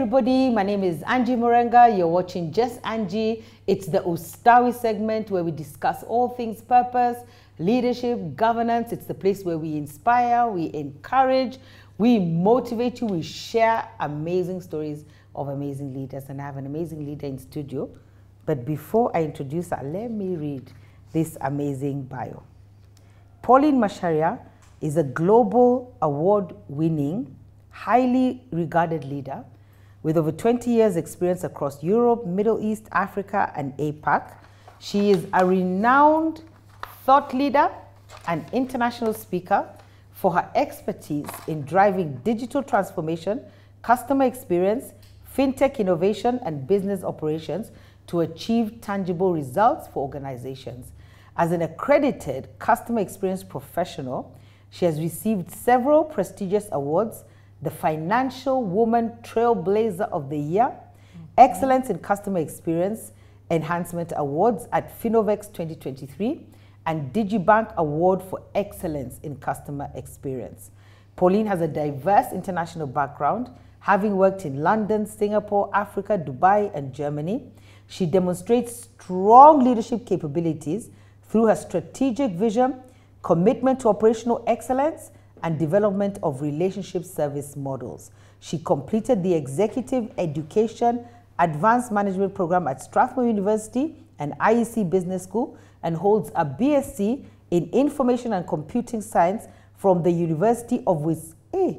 everybody, my name is Angie Murenga. You're watching Just Angie. It's the Ustawi segment where we discuss all things purpose, leadership, governance. It's the place where we inspire, we encourage, we motivate you, we share amazing stories of amazing leaders. And I have an amazing leader in studio. But before I introduce her, let me read this amazing bio. Pauline Macharia is a global award winning, highly regarded leader with over 20 years experience across Europe, Middle East, Africa, and APAC. She is a renowned thought leader and international speaker for her expertise in driving digital transformation, customer experience, fintech innovation, and business operations to achieve tangible results for organizations. As an accredited customer experience professional, she has received several prestigious awards the Financial Woman Trailblazer of the Year, Excellence in Customer Experience Enhancement Awards at Finnovex 2023, and Digibank Award for Excellence in Customer Experience. Pauline has a diverse international background, having worked in London, Singapore, Africa, Dubai, and Germany. She demonstrates strong leadership capabilities through her strategic vision, commitment to operational excellence, and development of relationship service models. She completed the Executive Education Advanced Management Program at Strathmore University and IESE Business School and holds a BSc in Information and Computing Science from the University of eh,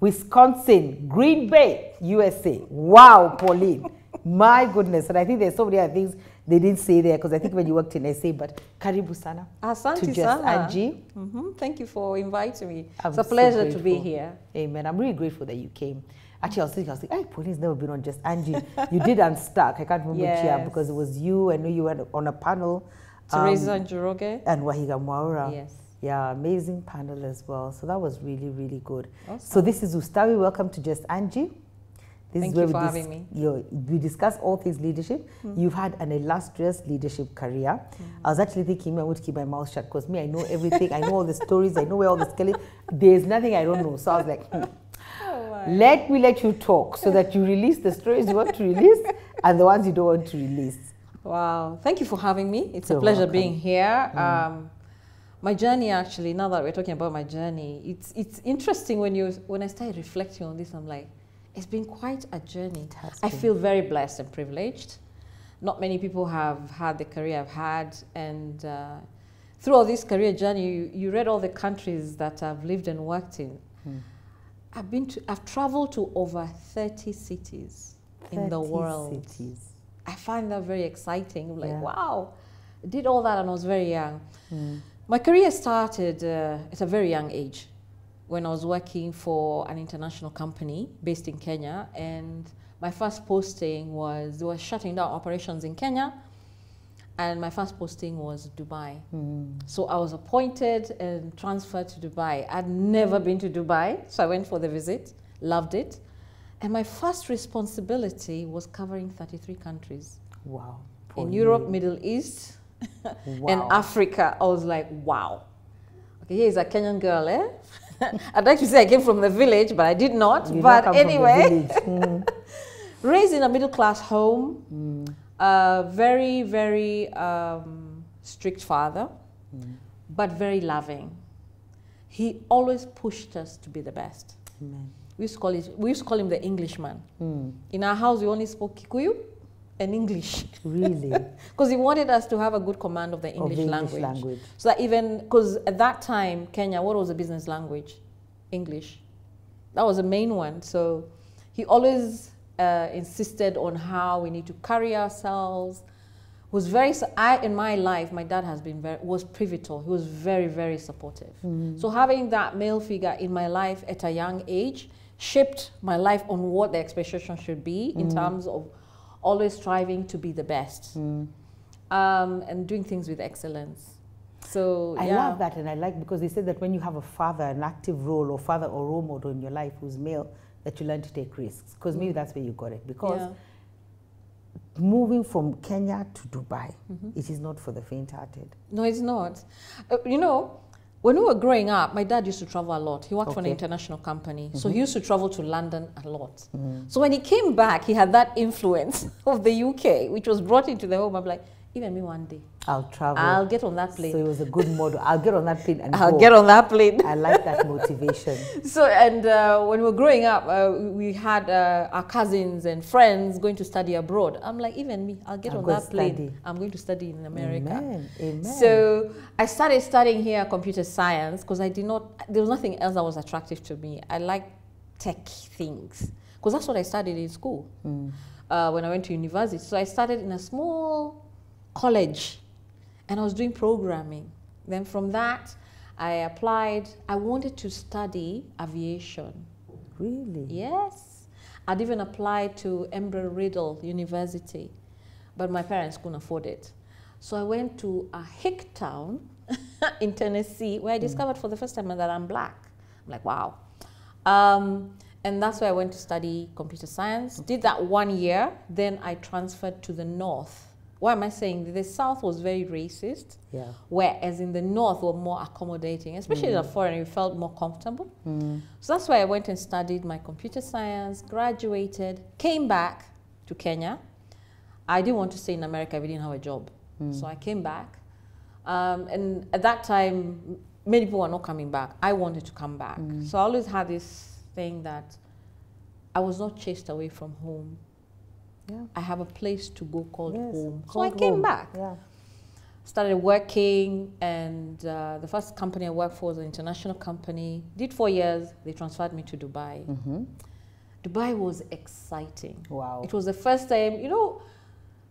Wisconsin, Green Bay, USA. Wow, Pauline. My goodness. And I think there's so many other things they didn't say there because I think when you worked in SA, but karibu sana. Asante to just sana. Angie. Mm -hmm. Thank you for inviting me. I'm it's a so pleasure to be here. Amen. I'm really grateful that you came. Actually, I was thinking, I was like, hey, Pauline's never been on just Angie. you did Unstuck. I can't remember year because it was you. I know you were on a panel. Teresa um, and Njoroge. and Waihiga Mwaura. Yes. Yeah, amazing panel as well. So that was really, really good. Awesome. So this is Ustawi. Welcome to Just Angie. This Thank is where you we, for having me. we discuss all things leadership. You've had an illustrious leadership career. I was actually thinking I would keep my mouth shut because me, I know everything. I know all the stories. I know where all the skeleton. There's nothing I don't know. So I was like, hmm, let me let you talk so that you release the stories you want to release and the ones you don't want to release. Wow. Thank you for having me. It's You're a pleasure welcome. being here. Um, my journey, actually, now that we're talking about my journey, it's it's interesting when you when I started reflecting on this. I'm like, it's been quite a journey. has I feel very blessed and privileged. Not many people have had the career I've had, and uh, throughout this career journey, you, you read all the countries that I've lived and worked in. Hmm. I've been to, I've traveled to over 30 cities in the 30 world. Cities. I find that very exciting. I'm like, Yeah. wow, I did all that and I was very young. Mm. My career started uh, at a very young age when I was working for an international company based in Kenya. And my first posting was, they were shutting down operations in Kenya. And my first posting was Dubai. Mm. So I was appointed and transferred to Dubai. I'd never been to Dubai, so I went for the visit, loved it. And my first responsibility was covering 33 countries Wow. in Pauline. Europe, Middle East, and Africa. I was like, wow. Okay, here's a Kenyan girl, eh? I'd like to say I came from the village, but I did not. You but come from the anyway. Mm. raised in a middle class home, a very, very um, strict father, but very loving. He always pushed us to be the best. Amen. We used to call, it, we used to call him the Englishman. Mm. In our house, we only spoke Kikuyu and English Really? because he wanted us to have a good command of the Of English, the language. language. So that even, because at that time, Kenya, what was the business language? English. That was the main one. So he always uh, insisted on how we need to carry ourselves. Was very, I, in my life, my dad has been very, was pivotal. He was very, very supportive. So having that male figure in my life at a young age shaped my life on what the expectation should be in terms of always striving to be the best Mm. um, and doing things with excellence. So I yeah. love that, and I like because they said that when you have a father, an active role, or father or role model in your life who's male, that you learn to take risks. Because maybe that's where you got it. Because Yeah. moving from Kenya to Dubai, Mm-hmm. it is not for the faint-hearted. No, it's not. Uh, you know, when we were growing up, my dad used to travel a lot. He worked for an international company, so mm-hmm. he used to travel to London a lot. Mm. So when he came back, he had that influence of the UK, which was brought into the home. I'm like, even me one day, I'll travel. I'll get on that plane. So it was a good model. I'll get on that plane and I'll go. get on that plane. I like that motivation. So, and uh, when we were growing up, uh, we had uh, our cousins and friends going to study abroad. I'm like, even me, I'll get I'll on that plane. study. I'm going to study in America. Amen. Amen. So I started studying here computer science because I did not, there was nothing else that was attractive to me. I like tech things because that's what I studied in school Mm. uh, when I went to university. So I started in a small college and I was doing programming. Then from that, I applied. I wanted to study aviation. really? Yes. I'd even applied to Embry Riddle University, but my parents couldn't afford it. So I went to a hick town in Tennessee where I discovered for the first time that I'm black. I'm like, wow. Um, and that's where I went to study computer science. Did that one year, then I transferred to the north. Why am I saying the south was very racist? Yeah. Whereas in the north were more accommodating, especially as a mm. foreigner, you felt more comfortable. Mm. So that's why I went and studied my computer science, graduated, came back to Kenya. I didn't want to stay in America if I didn't have a job. Mm. So I came back. Um, and at that time, many people were not coming back. I wanted to come back. So I always had this thing that I was not chased away from home. Yeah. I have a place to go called Yes, home. So I came home. back Yeah. started working and uh, the first company i worked for was an international company did four years they transferred me to dubai Mm-hmm. dubai was exciting Wow. it was the first time you know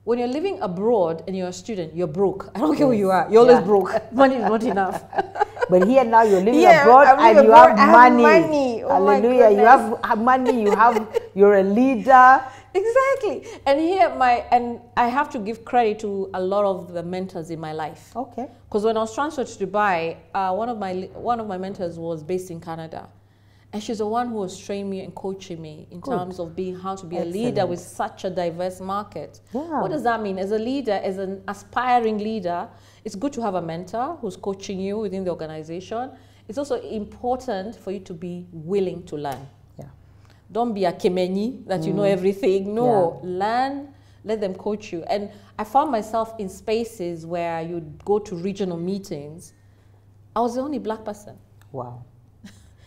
when you're living abroad and you're a student you're broke i don't care who you are you're always Yeah. broke money is not enough But here now you're living Yeah, abroad and you have have money. money. Oh Hallelujah. You have money, you have you're a leader. Exactly and here my and i have to give credit to a lot of the mentors in my life Okay. Because when I was transferred to Dubai, uh, one of my one of my mentors was based in Canada, and she's the one who was training me and coaching me in Good. terms of being how to be a leader with such a diverse market. Yeah. What does that mean? As a leader, as an aspiring leader, it's good to have a mentor who's coaching you within the organization. It's also important for you to be willing to learn. Yeah. Don't be a kemenyi that you know mm. everything. No, learn, let them coach you. And I found myself in spaces where you'd go to regional meetings. I was the only black person. Wow.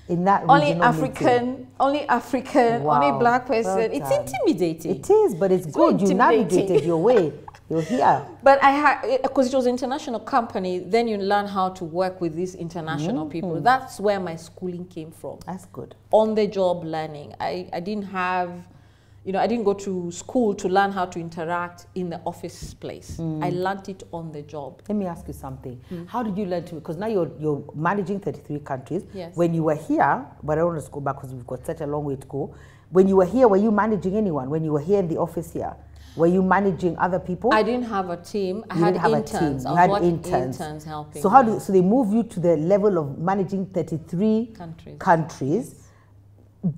In that Only African, meeting. only African, Wow. only black person. Well it's intimidating. It is, but it's, so good. You navigated your way. You're here. But I had, because it was an international company, then you learn how to work with these international Mm. people. That's where my schooling came from. That's good. on the job learning. I, I didn't have, you know, I didn't go to school to learn how to interact in the office place. Mm. I learned it on the job. Let me ask you something. Hmm. How did you learn to? Because now you're you're managing 33 countries. Yes. When you were here, but I want to go back because we've got such a long way to go. When you were here, were you managing anyone? When you were here in the office here, were you managing other people? I didn't have a team. I You had have a interns. team. You had interns. interns helping. so how do so they move you to the level of managing 33 countries? countries?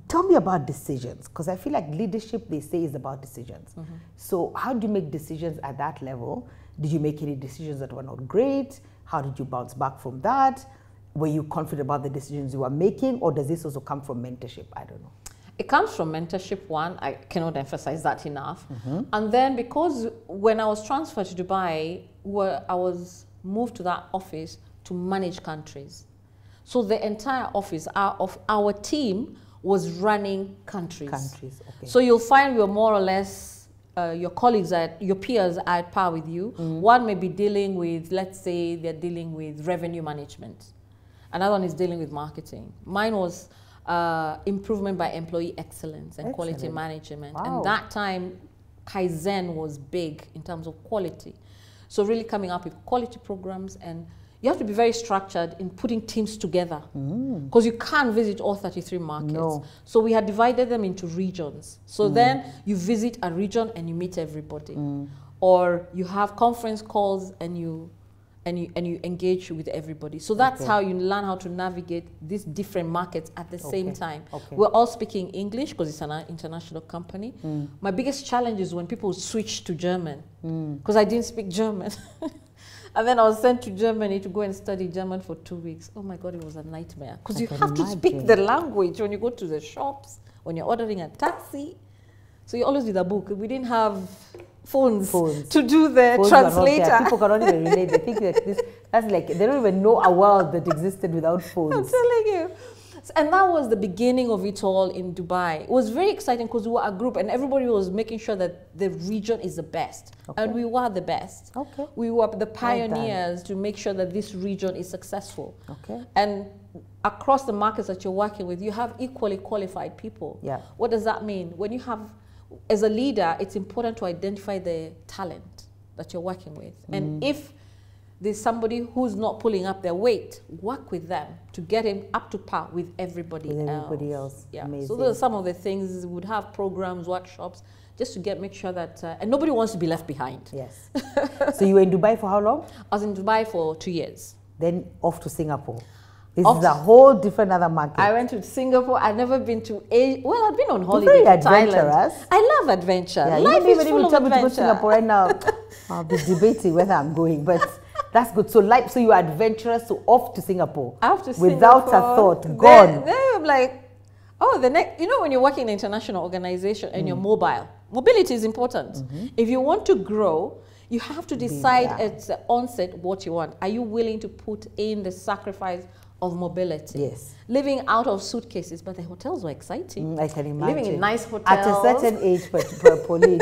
Tell me about decisions because I feel like leadership they say is about decisions. Mm-hmm. So how do you make decisions at that level? Did you make any decisions that were not great? How did you bounce back from that? Were you confident about the decisions you were making, or does this also come from mentorship? I don't know. It comes from mentorship, one. I cannot emphasize that enough. Mm-hmm. And then because when I was transferred to Dubai, where I was moved to that office to manage countries. So the entire office, our, of our team was running countries. Countries, okay. So you'll find we're more or less uh, your colleagues at your peers are at par with you. One may be dealing with, let's say, they're dealing with revenue management. Another one is dealing with marketing. Mine was uh, improvement by employee excellence and quality management. Wow. And that time, Kaizen was big in terms of quality. So really coming up with quality programs and you have to be very structured in putting teams together mm. because you can't visit all 33 markets. No. So we had divided them into regions. So mm. then you visit a region and you meet everybody, mm. or you have conference calls and you and you and you engage with everybody. So that's Okay. how you learn how to navigate these different markets at the same time. Okay. We're all speaking English because it's an uh, international company. My biggest challenge is when people switch to German because I didn't speak German. And then I was sent to Germany to go and study German for two weeks. Oh my God, it was a nightmare. Because you have to speak the language when you go to the shops, when you're ordering a taxi. So you always with a book. We didn't have phones, Phones. to do the Phones translator. People cannot even relate. They think that this, that's like, they don't even know a world that existed without phones. I'm telling you. And that was the beginning of it all in Dubai. It was very exciting because we were a group and everybody was making sure that the region is the best. And we were the best. Okay. We were the pioneers to make sure that this region is successful. Okay. And across the markets that you're working with, you have equally qualified people. Yeah. What does that mean? When you have, as a leader, it's important to identify the talent that you're working with. Mm. And if there's somebody who's not pulling up their weight, work with them to get him up to par with everybody With else. everybody else. Yeah. So those are some of the things we would have programs, workshops, just to get make sure that uh, and nobody wants to be left behind. Yes. so you were in Dubai for how long? I was in Dubai for two years. Then off to Singapore. This Off is a whole different other market. I went to Singapore. I've never been to Asia. Well, I've been on holiday very Thailand. adventurous. I love adventure. yeah, Life you is full of tell me to go to. Singapore right now. I'll be debating whether I'm going, but that's good. So, like, so you are adventurous, so off to Singapore. After without a thought, then- gone. Then, I'm like, oh, the next. You know, when you're working in an international organization and you're Mm. mobile, mobility is important. If you want to grow, you have to decide yeah. at the onset what you want. Are you willing to put in the sacrifice of mobility? Yes. Living out of suitcases, but the hotels were exciting. Mm, I can imagine. Living in nice hotels. At a certain age, but,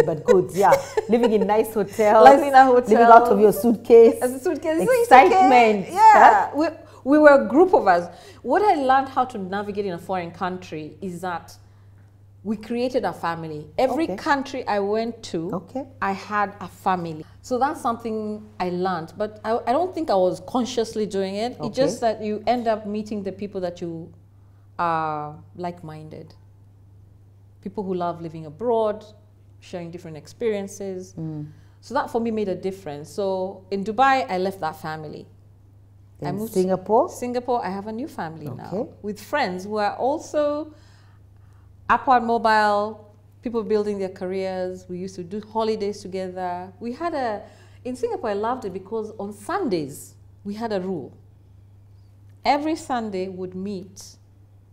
but good, yeah. Living in nice hotels. Living in a Living out of hotel. your suitcase. As a suitcase. Excitement. okay. Yeah. We, we were a group of us. What I learned how to navigate in a foreign country is that we created a family. Every Okay. country I went to, Okay. I had a family. So that's something I learned. But I, I don't think I was consciously doing it. It's just that you end up meeting the people that you are like minded. People who love living abroad, sharing different experiences. Mm. So that for me made a difference. So in Dubai, I left that family. I In moved Singapore. Singapore, I have a new family now with friends who are also upward mobile, people building their careers. We used to do holidays together. We had a, in Singapore, I loved it because on Sundays, we had a rule. Every Sunday would meet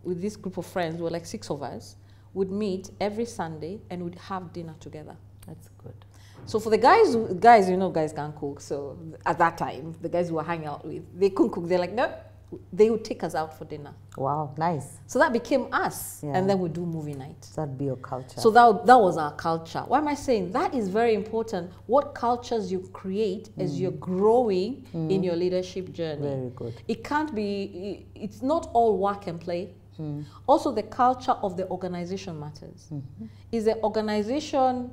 with this group of friends, we were like six of us, would meet every Sunday and would have dinner together. That's good. So for the guys, guys, you know, guys can cook. So at that time, the guys who were hanging out with, they couldn't cook. They're like, no, they would take us out for dinner. Wow, nice. So that became us, Yeah. and then we do movie night. So that'd be your culture. So that, that was our culture. Why am I saying that is very important? What cultures you create as you're growing in your leadership journey. Very good. It can't be. It's not all work and play. Also, the culture of the organization matters. Is the organization,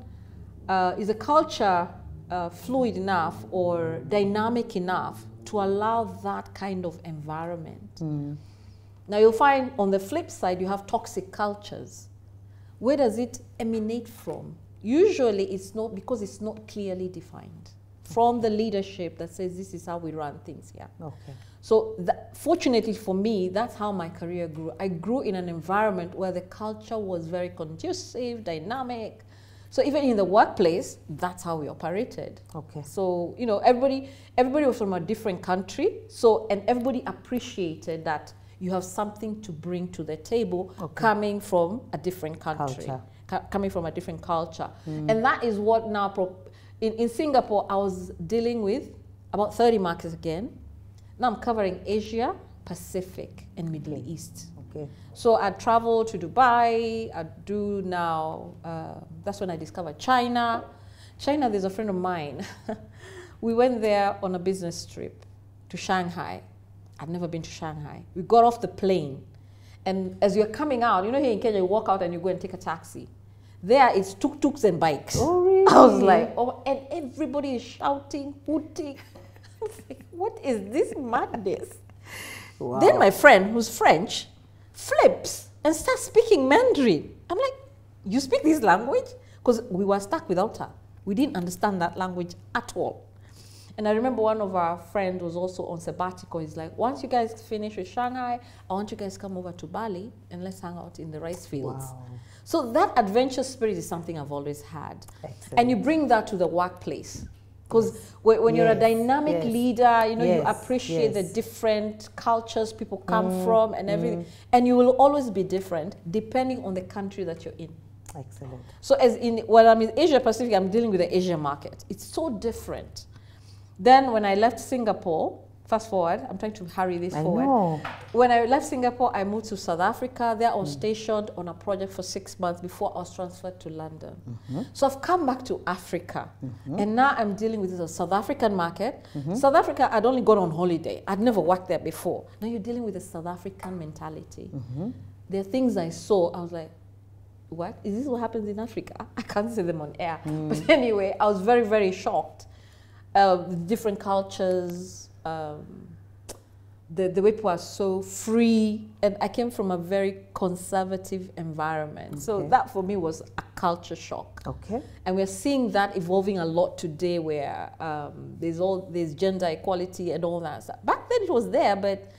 uh, is the culture uh, fluid enough or dynamic enough to allow that kind of environment? Hmm. Now, you'll find on the flip side, you have toxic cultures. Where does it emanate from? Usually, it's not because it's not clearly defined from the leadership that says this is how we run things here. Okay. So, that, fortunately for me, that's how my career grew. I grew in an environment where the culture was very conducive, dynamic. So, even in the workplace, that's how we operated. Okay. So, you know, everybody, everybody was from a different country. So, and everybody appreciated that you have something to bring to the table Okay. coming from a different country, coming from a different culture. Hmm. And that is what now, pro- in, in Singapore, I was dealing with about 30 markets again. Now I'm covering Asia, Pacific, and Middle. East. Okay. So I travel to Dubai. I do now. Uh, that's when I discovered China. China. There's a friend of mine. we went there on a business trip to Shanghai. I'd never been to Shanghai. We got off the plane, and as you're coming out, you know here in Kenya, you walk out and you go and take a taxi. There it's tuk-tuks and bikes. Oh, really? I was like, oh, and everybody is shouting, hooting. I was like, what is this madness? Wow. Then my friend, who's French, flips and starts speaking Mandarin. I'm like, you speak this language? Because we were stuck without her. We didn't understand that language at all. And I remember one of our friends was also on sabbatical. He's like, once you guys finish with Shanghai, I want you guys to come over to Bali and let's hang out in the rice fields. Wow. So that adventure spirit is something I've always had. Excellent. And you bring that to the workplace. Because when, when you're a dynamic leader, you know, you appreciate the different cultures people come Mm, from and everything. And you will always be different depending on the country that you're in. Excellent. So as in when I'm in Asia Pacific, I'm dealing with the Asian market. It's so different. Then when I left Singapore, fast forward, I'm trying to hurry this I forward. know. When I left Singapore, I moved to South Africa. There I was stationed on a project for six months before I was transferred to London. Mm-hmm. So I've come back to Africa. Mm-hmm. And now I'm dealing with the uh, South African market. Mm-hmm. South Africa, I'd only gone on holiday. I'd never worked there before. Now you're dealing with the South African mentality. There are things I saw, I was like, what? Is this what happens in Africa? I can't say them on air. Mm. But anyway, I was very, very shocked. Uh, different cultures, um, the, the way people are so free. And I came from a very conservative environment. So that for me was a culture shock. Okay. And we're seeing that evolving a lot today where um, there's all there's gender equality and all that stuff. Back then it was there, but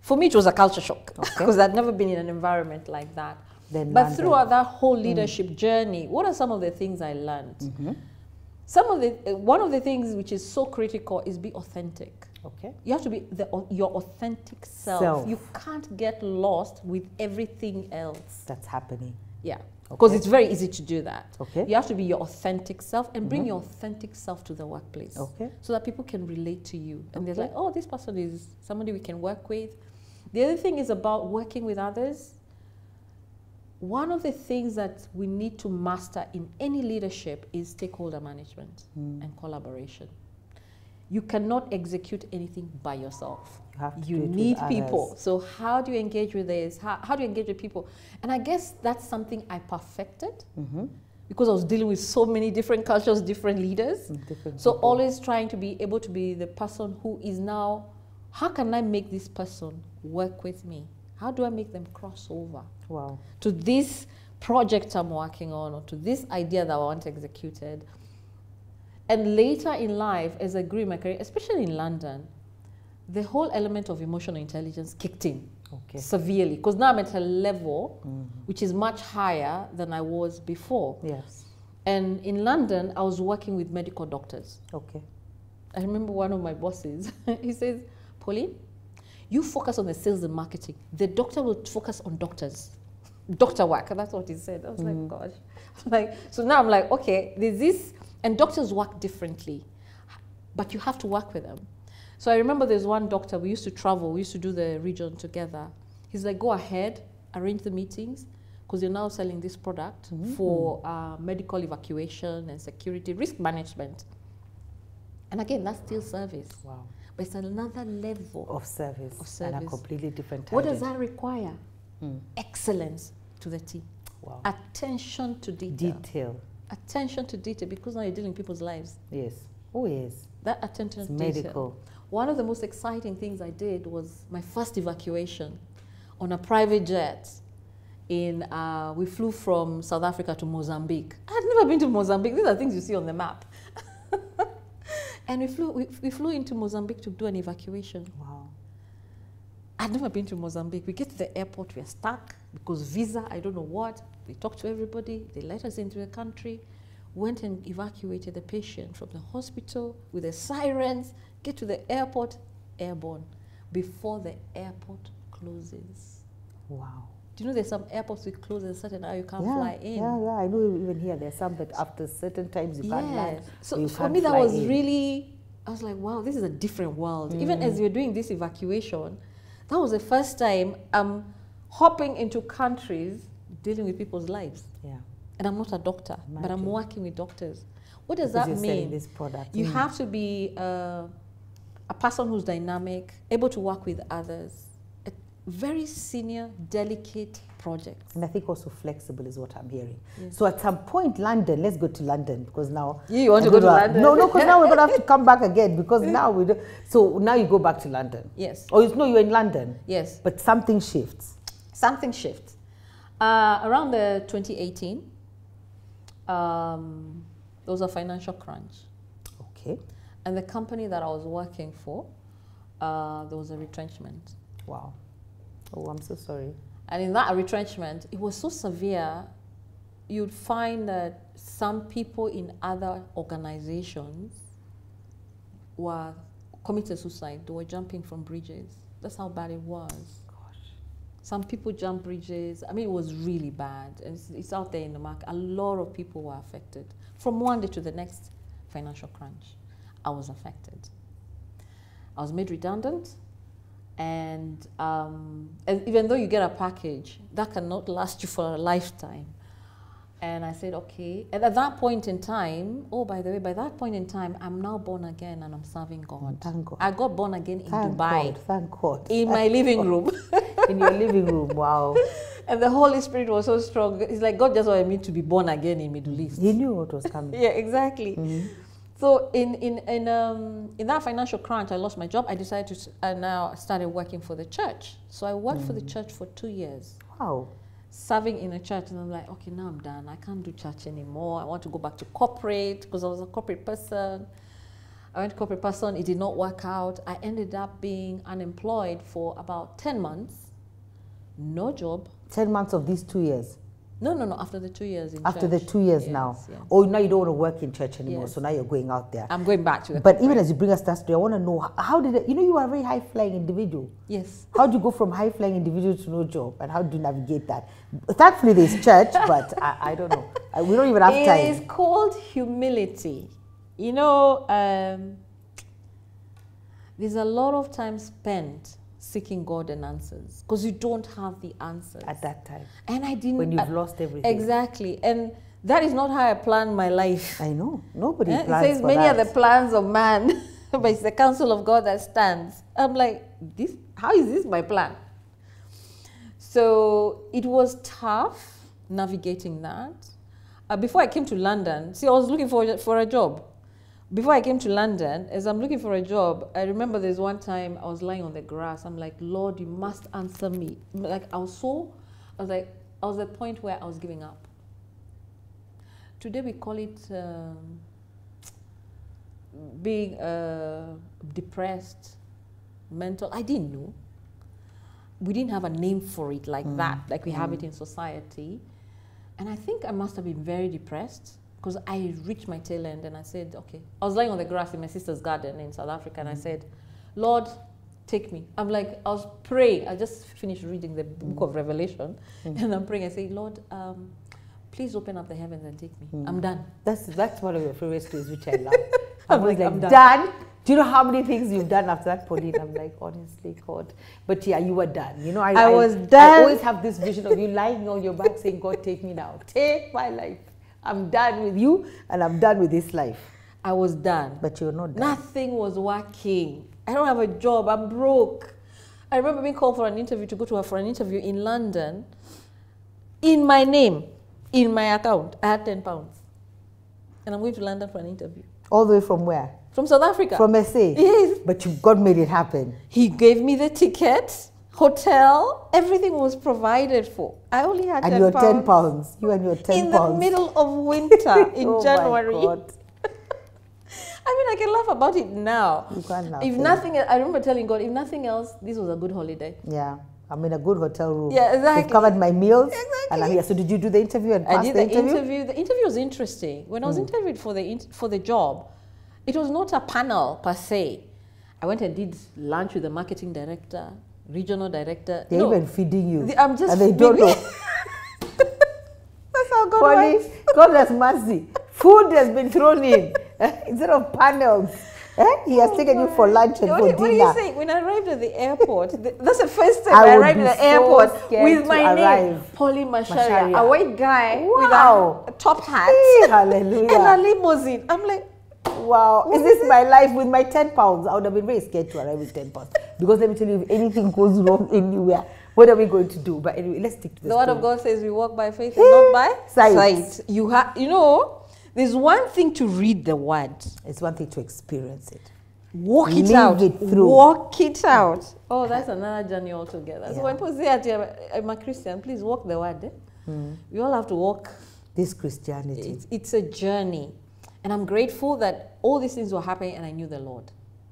for me it was a culture shock Okay. because I'd never been in an environment like that. Then But throughout that whole leadership journey, what are some of the things I learned? Some of the uh, one of the things which is so critical is be authentic. Okay. You have to be the, your authentic self. Self. You can't get lost with everything else. That's happening. Yeah. Because Okay. it's very easy to do that. Okay. You have to be your authentic self and bring mm-hmm. your authentic self to the workplace. Okay. So that people can relate to you. And they're like, oh, this person is somebody we can work with. The other thing is about working with others. One of the things that we need to master in any leadership is stakeholder management mm. and collaboration. You cannot execute anything by yourself. You have to You do it with need people. others. So how do you engage with this? How, how do you engage with people? And I guess that's something I perfected Mm-hmm. because I was dealing with so many different cultures, different leaders. Different So people. always trying to be able to be the person who is now, how can I make this person work with me? How do I make them cross over Wow. to this project I'm working on or to this idea that I want executed? And later in life, as I grew in my career, especially in London, the whole element of emotional intelligence kicked in Okay. severely because now I'm at a level mm-hmm. which is much higher than I was before. Yes. And in London, I was working with medical doctors. Okay. I remember one of my bosses, he says, Pauline, you focus on the sales and marketing. The doctor will focus on doctors. Doctor work. That's what he said. I was like, mm. gosh. I'm like, so now I'm like, okay, there's this, and doctors work differently, but you have to work with them. So I remember there's one doctor, we used to travel, we used to do the region together. He's like, go ahead, arrange the meetings, because you're now selling this product for uh, medical evacuation and security, risk management. And again, that's still service, Wow. but it's another level. Of service. Of And a completely different What does that require? Excellence to the T. Wow. Attention to detail. Detail. Attention to detail because now you're dealing with people's lives. Yes. Oh, yes. That attention It's to detail. medical. One of the most exciting things I did was my first evacuation on a private jet. In uh, we flew from South Africa to Mozambique. I had never been to Mozambique. These are things you see on the map. and we flew we, we flew into Mozambique to do an evacuation. Wow. I'd never been to Mozambique. We get to the airport, we're stuck because visa, I don't know what. We talked to everybody, they let us into the country, went and evacuated the patient from the hospital with the sirens, get to the airport, airborne, before the airport closes. Wow. Do you know there's some airports we close at a certain hour you can't yeah, fly in? Yeah, yeah. I know even here there's some that after certain times you can't land. or So for me, that was in. really, I was like, wow, this is a different world. Even Mm. as we were doing this evacuation, that was the first time I'm hopping into countries dealing with people's lives. Yeah. And I'm not a doctor, but I'm working with doctors. What does Because that mean? this product. You Mm. have to be uh, a person who's dynamic, able to work with others, very senior, delicate project. And I think also flexible is what I'm hearing. Yes. So at some point, London, let's go to London because now. You want to go to London? No, no, because now we're going to have to come back again because now we do, So now you go back to London. Yes, Or you know you're in London, yes. but something shifts. something shifts. Uh, around the 2018, um, there was a financial crunch, Okay. and the company that I was working for, uh, there was a retrenchment. Wow. Oh, I'm so sorry. And in that retrenchment, it was so severe, you'd find that some people in other organizations were committing suicide. They were jumping from bridges. That's how bad it was. Gosh. Some people jump bridges. I mean, it was really bad. And it's, it's out there in the market. A lot of people were affected. From one day to the next, financial crunch. I was affected. I was made redundant. And, um, and even though you get a package, that cannot last you for a lifetime. And I said, okay. And at that point in time, oh, by the way, by that point in time, I'm now born again and I'm serving God. Thank God. I got born again in Thank Dubai, God. Thank God. in my living room. in your living room. Wow. and the Holy Spirit was so strong. It's like God just wanted me to be born again in Middle East. He knew what was coming. Yeah, exactly. So in in in um, in that financial crunch, I lost my job. I decided to, and now I started working for the church. So I worked for the church for two years. Wow. serving in a church and I'm like, okay, now I'm done. I can't do church anymore. I want to go back to corporate because I was a corporate person. I went to corporate person. It did not work out. I ended up being unemployed for about 10 months. No job. 10 months of these two years. No, no, no. After the two years in After the two years Yes, now. yes. Oh, now you don't want to work in church anymore. Yes. So now you're going out there. I'm going back to the But even as you bring us that story, I want to know how did it, you know, you are a very high flying individual. Yes. How do you go from high flying individual to no job? And how do you navigate that? Thankfully, there's church, but I, I don't know. We don't even have It time. It is called humility. You know, um, there's a lot of time spent seeking God and answers because you don't have the answers. at that time and I didn't. when you've I- lost everything. Exactly. And that is not how I planned my life. I know. Nobody It plans says for many that. are the plans of man, but it's the counsel of God that stands. I'm like, this how is this my plan? So it was tough navigating that. Uh, before I came to London, see, I was looking for, for a job. Before I came to London, as I'm looking for a job, I remember there's one time I was lying on the grass. I'm like, Lord, you must answer me. Like, I was so, I was like, I was at the point where I was giving up. Today we call it um, being uh, depressed, mental. I didn't know. We didn't have a name for it like that, like we have it in society. And I think I must have been very depressed because I reached my tail end and I said, okay. I was lying on the grass in my sister's garden in South Africa and I mm. said, Lord, take me. I'm like, I was praying. I just finished reading the book of Revelation mm. and I'm praying. I say, Lord, um, please open up the heavens and take me. Mm. I'm done. That's that's one of your favorite stories, which I love. I'm I'm like, I'm done. done. Do you know how many things you've done after that, Pauline? I'm like, honestly, God. But yeah, you were done. You know, I, I was I done. always have this vision of you lying on your back saying, God, take me now. Take my life. I'm done with you and I'm done with this life. I was done. But you're not done. Nothing was working. I don't have a job. I'm broke. I remember being called for an interview to go to her for an interview in London. In my name, in my account, I had 10 pounds. And I'm going to London for an interview. All the way from where? From South Africa. From SA. Yes. But you, God made it happen. He gave me the ticket, hotel, everything was provided for. I only had And 10 your pounds. 10 pounds. You and your 10 in pounds. the middle of winter in Oh my January. God. I mean, I can laugh about it now. You can't laugh, If yeah. nothing, I remember telling God, if nothing else, this was a good holiday. Yeah. I'm in a good hotel room. Yeah, They've exactly. covered my meals. And Exactly. I'm here. So did you do the interview and I pass did the the interview? interview. The interview was interesting. When I was hmm. interviewed for the for the job, it was not a panel per se. I went and did lunch with the marketing director, regional director. They're No, even feeding you. I'm just and they don't know. That's how God Polly, works. God has mercy. Food has been thrown in instead of panels. Eh? He has taken you for lunch and What, for are- what are you dinner. saying? When I arrived at the airport, the, that's the first time I I, arrived at the so airport with my name. Polly Macharia, a white guy Wow. with a top hat Hey, and a limousine. I'm like, Wow. Is this my life with my 10 pounds? I would have been very scared to arrive with 10 pounds. Because let me tell you, if anything goes wrong anywhere, what are we going to do? But anyway, let's stick to the, the word of. God says we walk by faith and not by Sight. You have, you know, there's one thing to read the word, It's one thing to experience it. walk it Live out, it through. walk it out. Oh, that's another journey altogether. So when people say, that I'm a Christian, please walk the word. eh? Hmm. We all have to walk This Christianity. It's, it's a journey. And I'm grateful that all these things were happening and I knew the Lord.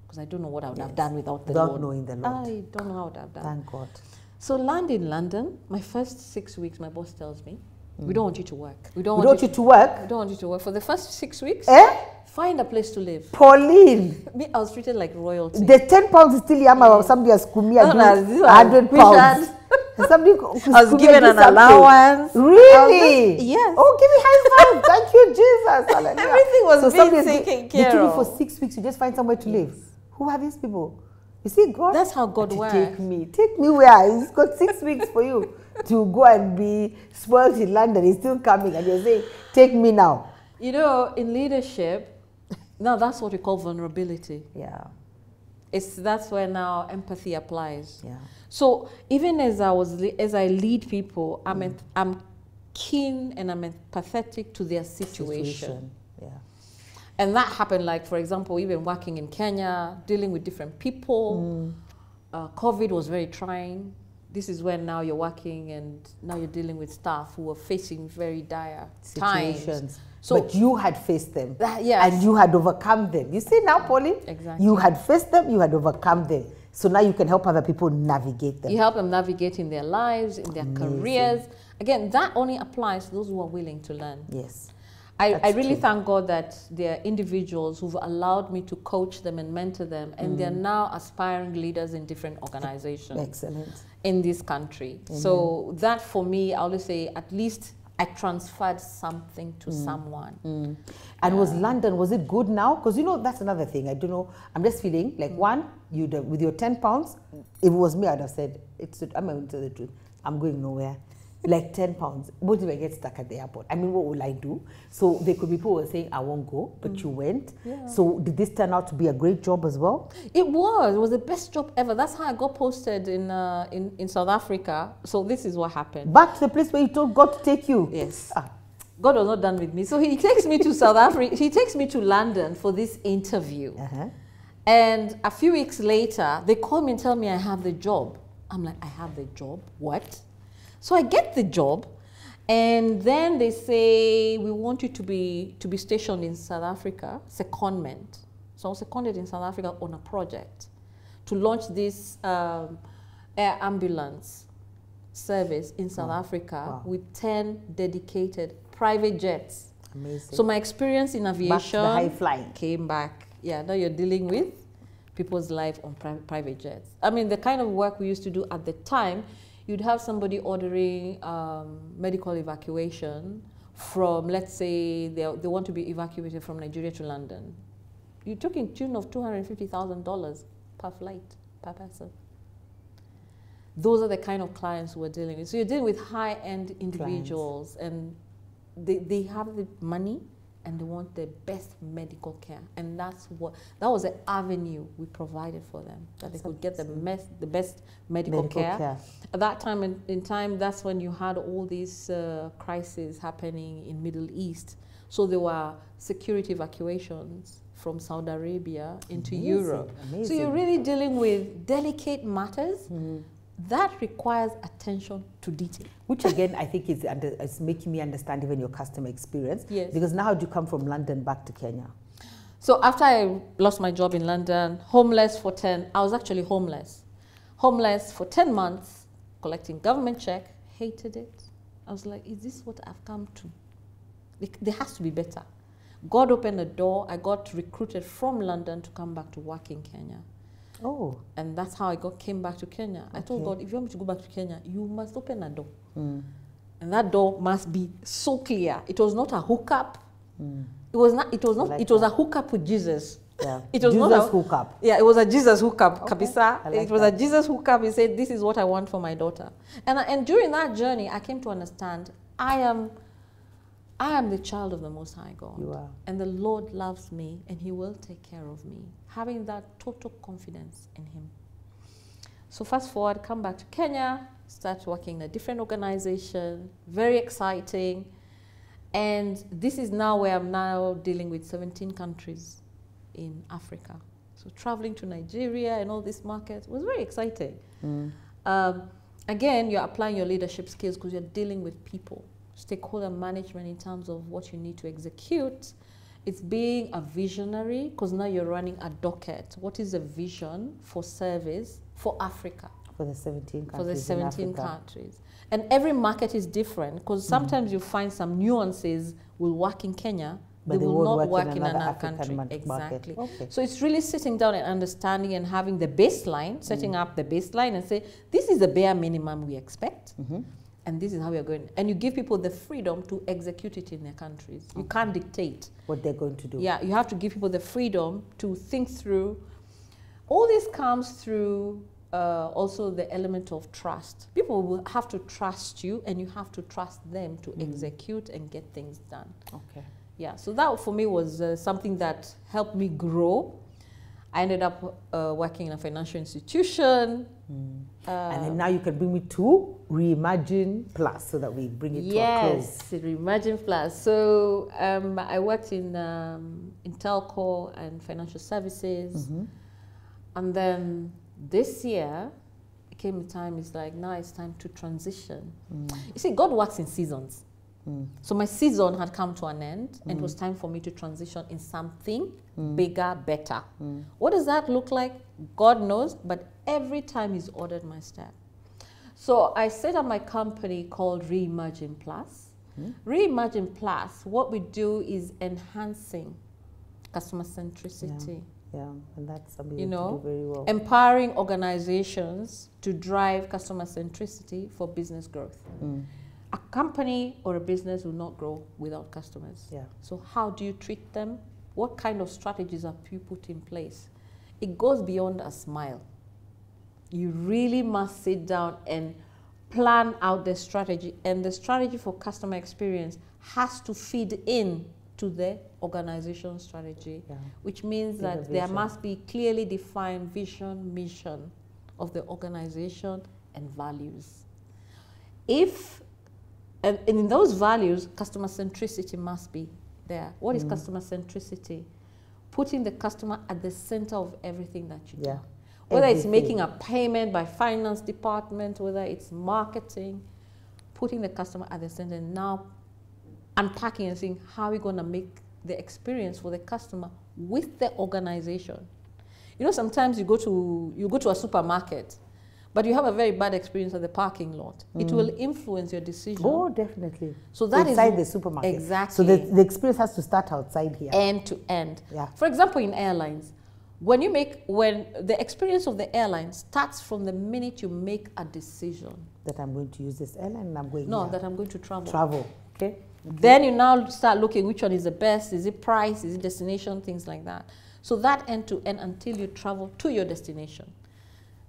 Because I don't know what I would have done without the Without Lord. knowing the Lord. I don't know how I would have done. Thank God. So land in London, my first six weeks, my boss tells me, we don't want you to work. We don't We want, don't want you to work. we don't want you to work. For the first six weeks, Eh? find a place to live. Pauline, Me, I was treated like royalty. the 10 pounds is still yama or somebody has kumia No, do no, this was 100 Christian. pounds. somebody I was given an allowance. Really? Yes. Oh, give me high five. Thank you, Jesus. Hallelujah. Everything was being somebody is taken care you of. for six weeks. You just find somewhere to live. Who are these people? You see, God. That's how God works. Take me. Take me where? He's got six weeks for you to go and be spoiled in London. He's still coming. And you're saying, take me now. You know, in leadership, now that's what we call vulnerability. Yeah. It's that's where now empathy applies. Yeah. So even as I was as I lead people, I'm mm. en- I'm keen and I'm empathetic to their situation. Yeah. And that happened, like, for example, even working in Kenya, dealing with different people. Uh, COVID was very trying. This is when now you're working and now you're dealing with staff who are facing very dire times. Situations. So- but you had faced them. That- yes. And you had overcome them. You see now, Pauline? Exactly. You had faced them, you had overcome them. So now you can help other people navigate them. You help them navigate in their lives, in their Amazing. careers. Again, that only applies to those who are willing to learn. Yes. I, I really true. thank God that there are individuals who've allowed me to coach them and mentor them, and they're Mm. now aspiring leaders in different organizations Excellent. in this country. So that for me, I always say, at least I transferred something to someone. Mm. And was London, was it good now? Because you know, that's another thing. I don't know. I'm just feeling like one, you with your 10 pounds, if it was me, I'd have said, it's, I'm going to tell the truth. I'm going nowhere. Like 10 pounds. What if I get stuck at the airport? I mean, what will I do? So there could be people who saying, I won't go, but you went. Yeah. So did this turn out to be a great job as well? It was. It was the best job ever. That's how I got posted in, uh, in, in South Africa. So this is what happened. Back to the place where you told God to take you. Yes. Ah, God was not done with me. So he takes me to South Africa. He takes me to London for this interview. uh-huh. And a few weeks later, they call me and tell me I have the job. I'm like, I have the job? What? So I get the job, and then they say, we want you to be, to be stationed in South Africa, secondment. So I was seconded in South Africa on a project to launch this um, air ambulance service in South Africa Wow. with 10 dedicated private jets. Amazing. So my experience in aviation high flying. came back. Yeah, now you're dealing with people's life on pri- private jets. I mean, the kind of work we used to do at the time, you'd have somebody ordering um, medical evacuation from, let's say, they, they want to be evacuated from Nigeria to London. You're talking tune of $250,000 per flight, per person. Those are the kind of clients we're dealing with. So you're dealing with high-end individuals and they, they have the money and they want the best medical care. And that's what, that was the avenue we provided for them, that they could get the, mes- the best medical, Medical care. care. At that time in, in time, that's when you had all these uh, crises happening in Middle East. So there were security evacuations from Saudi Arabia into Amazing, Europe. So you're really dealing with delicate matters Mm-hmm. That requires attention to detail. Which again, I think is, under, is making me understand even your customer experience. Yes. Because now how do you come from London back to Kenya? So after I lost my job in London, homeless for 10, I was actually homeless. Homeless for 10 months, collecting government check, hated it. I was like, is this what I've come to? There- There has to be better. God opened a door. I got recruited from London to come back to work in Kenya. Oh. And that's how I got came back to Kenya. I told God, if you want me to go back to Kenya, you must open a door. Mm. And that door must be so clear. It was not a hookup. Mm. It was not. It was not. like it was that. a hookup with Jesus. Yeah. It was Jesus not a- hookup. Yeah, it was a Jesus hookup, Okay, kabisa. Like it was that. a Jesus hookup. He said, "This is what I want for my daughter." And and during that journey, I came to understand I am, I am the child of the Most High God, You are. and the Lord loves me, and He will take care of me. Having that total confidence in Him. So fast forward, come back to Kenya, start working in a different organization. Very exciting. And this is now where I'm now dealing with 17 countries in Africa. So traveling to Nigeria and all these markets was very exciting. Mm. Um, again, you're applying your leadership skills because you're dealing with people, stakeholder management in terms of what you need to execute. It's being a visionary because now you're running a docket. What is the vision for service for Africa? For the 17 countries. for the 17 countries. And every market is different because sometimes you find some nuances will work in Kenya But they, will won't work work in in another another country. market. Exactly. Okay. So it's really sitting down and understanding and having the baseline, setting Mm. up the baseline and say, this is the bare minimum we expect. Mhm. And this is how we are going. And you give people the freedom to execute it in their countries. You can't dictate. What they're going to do. Yeah, you have to give people the freedom to think through. All this comes through uh, also the element of trust. People will have to trust you, and you have to trust them to Mm. execute and get things done. Okay. Yeah, so that for me was uh, something that helped me grow. I ended up uh, working in a financial institution. Mm. Uh, and then now you can bring me to Reimagine Plus so that we bring it to a close. Yes, Reimagine Plus. So um, I worked in um, in telco and financial services, Mhm. and then this year it came a time. It's like now it's time to transition. Mm. You see, God works in seasons. Mm. So my season had come to an end, and it was time for me to transition in something bigger, better. Mm. What does that look like? God knows, but every time He's ordered my step. So I set up my company called Reimagine Plus. Mm. Reimagine Plus, what we do is enhancing customer centricity, Yeah, and that's something You know, do very well. empowering organizations to drive customer centricity for business growth. A company or a business will not grow without customers. Yeah. So, how do you treat them? What kind of strategies have you put in place? It goes beyond a smile. You really must sit down and plan out the strategy, and the strategy for customer experience has to feed in to the organization strategy, Yeah. which means that Innovation. there must be clearly defined vision, mission of the organization, and values. If and, and in those values, customer centricity must be there. What is Mm. customer centricity? Putting the customer at the center of everything that you do. Yeah. Whether it's making a payment by finance department, whether it's marketing, putting the customer at the center and now unpacking and saying how we're we going to make the experience for the customer with the organization. You know, sometimes you go to you go to a supermarket, but you have a very bad experience at the parking lot. It mm. will influence your decision. Oh, definitely. So that is inside the supermarket. Exactly. So the, the experience has to start outside here. end to end. Yeah. For example, in airlines, when you make when the experience of the airline starts from the minute you make a decision. that I'm going to use this airline and I'm going No, here. that I'm going to travel. travel. Okay. Then you now start looking which one is the best. Is it price? Is it destination? Things like that. So that end to end until you travel to your destination.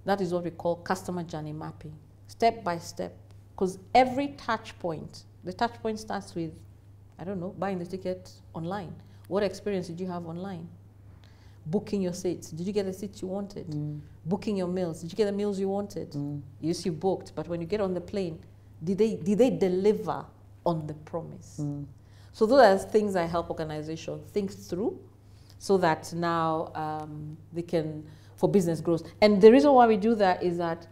That is what we call customer journey mapping, step by step. Because every touch point, the touch point starts with, I don't know, buying the ticket online. What experience did you have online? Booking your seats. Did you get the seats you wanted? Mm. Booking your meals. Did you get the meals you wanted? Mm. Yes, you booked, but when you get on the plane, did they did they deliver on the promise? Mm. So those are things I help organizations think through, so that now um, they can for business growth. And the reason why we do that is that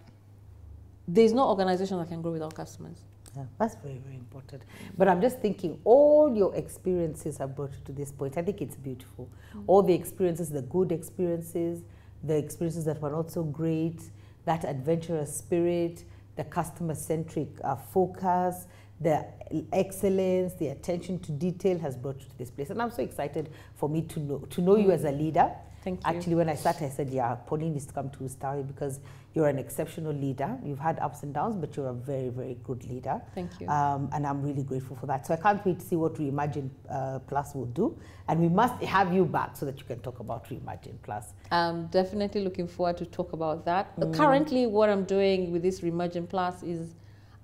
there is no organization that can grow without customers. Yeah, that's very, very important. But I'm just thinking, all your experiences have brought you to this point. I think it's beautiful. All the experiences, the good experiences, the experiences that were not so great, that adventurous spirit, the customer centric uh, focus, the excellence, the attention to detail has brought you to this place. And I'm so excited for me to know, to know you as a leader. Thank you. Actually, when I started, I said, yeah, Pauline needs to come to Ustawi because you're an exceptional leader. You've had ups and downs, but you're a very, very good leader. Thank you. Um, and I'm really grateful for that. So I can't wait to see what Reimagine uh, Plus will do. And we must have you back so that you can talk about Reimagine Plus. I'm definitely looking forward to talk about that. Mm. Currently, what I'm doing with this Reimagine Plus is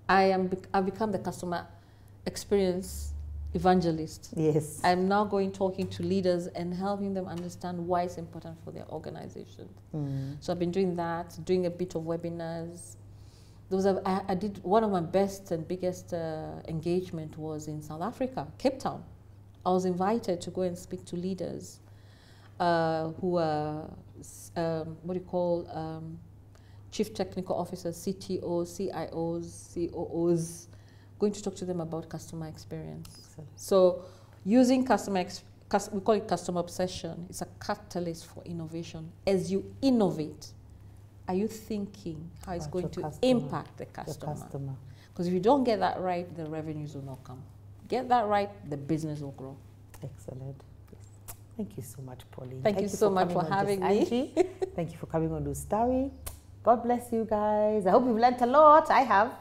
I am I've become the customer experience evangelist. Yes. I'm now going talking to leaders and helping them understand why it's important for their organization. Mm. So I've been doing that, doing a bit of webinars. Those are, I, I did one of my best and biggest uh, engagement was in South Africa, Cape Town. I was invited to go and speak to leaders uh, who are um, what do you call um, chief technical officers, CTOs, CIOs, COOs, going to talk to them about customer experience. Excellent. So, using customer, ex- we call it customer obsession. It's a catalyst for innovation. As you innovate, are you thinking how it's About going to customer, impact the customer? Because if you don't get that right, the revenues will not come. Get that right, the business will grow. Excellent. Thank you so much, Pauline. Thank, you so much for having me. Thank you for coming on Ustawi. God bless you guys. I hope you've learnt a lot. I have.